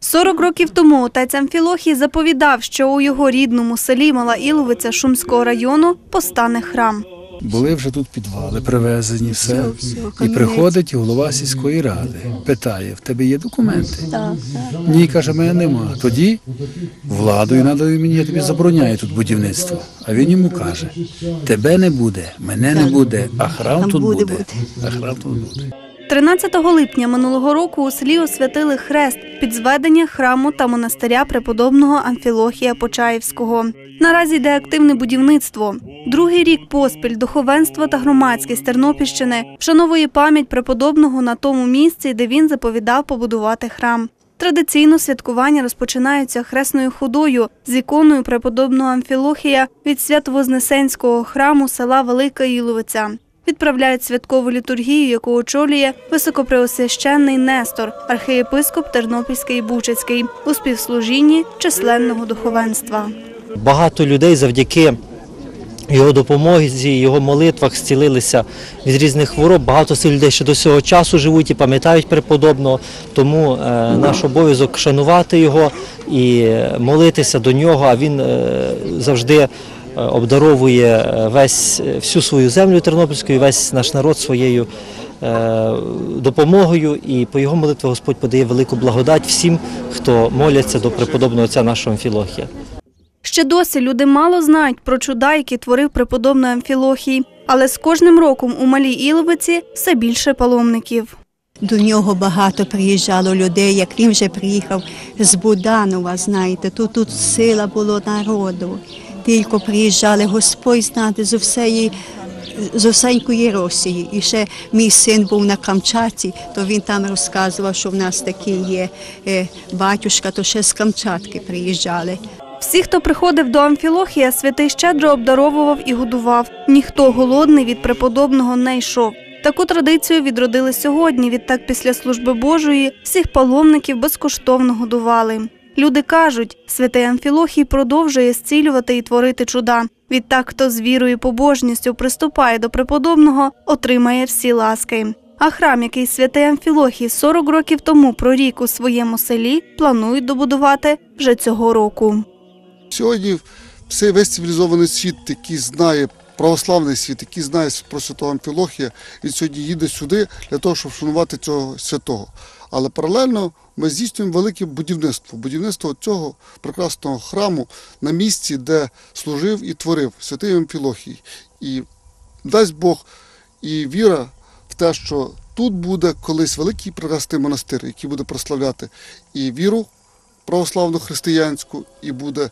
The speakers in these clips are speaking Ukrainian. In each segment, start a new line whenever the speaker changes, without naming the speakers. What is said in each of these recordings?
40 років тому отець Амфілохій заповідав, що у його рідному селі Мала Іловиця Шумського району постане храм.
Були вже тут підвали, привезені все. І приходить голова сільської ради, питає: в тебе є документи? Ні, каже, мене нема. Тоді владою надаю мені, я тобі забороняю тут будівництво. А він йому каже: тебе не буде, мене не буде, а храм тут
буде.
А храм тут буде.
13 липня минулого року у селі освятили хрест під зведення храму та монастиря преподобного Амфілохія Почаївського. Наразі йде активне будівництво. Другий рік поспіль духовенство та громадськість Тернопільщини вшановує пам'ять преподобного на тому місці, де він заповідав побудувати храм. Традиційно святкування розпочинаються хресною ходою з іконою преподобного Амфілохія від Свято-Вознесенського храму села Велика Іловиця. Відправляють святкову літургію, яку очолює високопреосвященний Нестор, архієпископ Тернопільський і Бучацький у співслужінні численного духовенства.
Багато людей завдяки його допомозі, його молитвах зцілилися від різних хвороб. Багато цих людей ще до цього часу живуть і пам'ятають преподобного. Тому е, наш обов'язок шанувати його і молитися до нього. А він е, завжди обдаровує е, весь всю свою землю тернопільську, і весь наш народ своєю. е, Допомогою і по його молитві Господь подає велику благодать всім, хто моляться до преподобного отця нашого Амфілохія.
Ще досі люди мало знають про чуда, які творив преподобний Амфілохій, але з кожним роком у малій Іловиці все більше паломників.
До нього багато приїжджало людей, як він вже приїхав з Буданова, знаєте, тут, тут сила було народу. Тільки приїжджали Господь знати з усієї з усенької Росії. І ще мій син був на Камчатці, то він там розказував, що в нас такий є е, батюшка, то ще з Камчатки приїжджали.
Всі, хто приходив до Амфілохія, святий щедро обдаровував і годував. Ніхто голодний від преподобного не йшов. Таку традицію відродили сьогодні. Відтак, після служби Божої, всіх паломників безкоштовно годували. Люди кажуть, святий Амфілохій продовжує зцілювати і творити чуда. Відтак, хто з вірою і побожністю приступає до преподобного, отримає всі ласки. А храм, який святий Амфілохій 40 років тому прорік у своєму селі, планують добудувати вже цього року.
Сьогодні все, весь цивілізований світ, який знає православний світ, який знає про святого Амфілохія, він сьогодні їде сюди для того, щоб вшанувати цього святого. Але паралельно ми здійснюємо велике будівництво, будівництво цього прекрасного храму на місці, де служив і творив святий Амфілохій. І дасть Бог і віра в те, що тут буде колись великий прекрасний монастир, який буде прославляти і віру православну християнську, і буде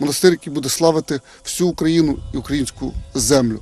монастир, який буде славити всю Україну і українську землю.